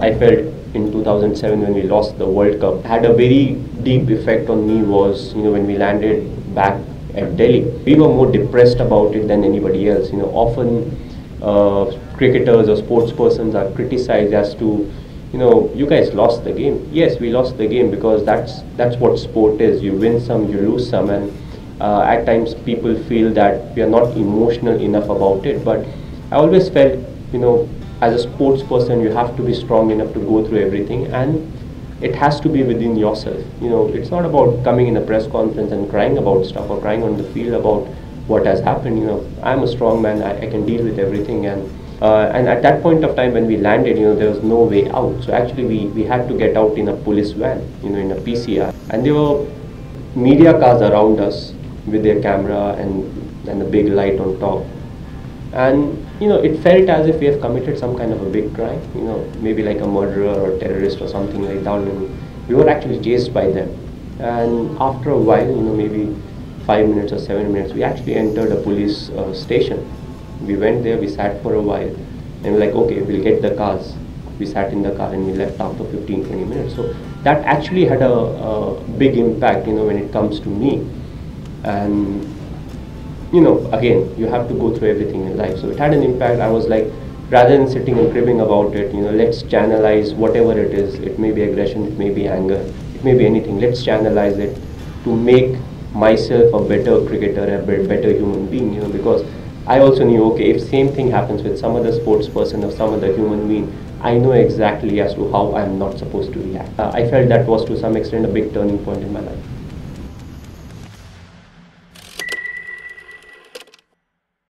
I felt in 2007 when we lost the World Cup had a very deep effect on me was, you know, when we landed back at Delhi. We were more depressed about it than anybody else. You know, often uh, cricketers or sports persons are criticized as to, you know, you guys lost the game. Yes, we lost the game because that's that's what sport is. You win some, you lose some, and uh, at times people feel that we are not emotional enough about it. But I always felt, you know, as a sports person, you have to be strong enough to go through everything, and it has to be within yourself. You know, it's not about coming in a press conference and crying about stuff or crying on the field about what has happened. You know, I'm a strong man. I, I can deal with everything, and uh, and at that point of time when we landed, you know, there was no way out. So actually, we we had to get out in a police van, you know, in a PCR, and there were media cars around us with their camera and and a big light on top and you know it felt as if we have committed some kind of a big crime you know maybe like a murderer or terrorist or something like that. And we were actually chased by them. And after a while you know maybe five minutes or seven minutes we actually entered a police uh, station. We went there we sat for a while and we're like okay we'll get the cars. We sat in the car and we left after 15 20 minutes. So that actually had a, a big impact you know when it comes to me. And you know, again, you have to go through everything in life. So it had an impact. I was like, rather than sitting and cribbing about it, you know, let's channelize whatever it is. It may be aggression, it may be anger, it may be anything. Let's channelize it to make myself a better cricketer, a better human being, you know, because I also knew, okay, if same thing happens with some other sports person or some other human being, I know exactly as to how I'm not supposed to react. Uh, I felt that was to some extent a big turning point in my life.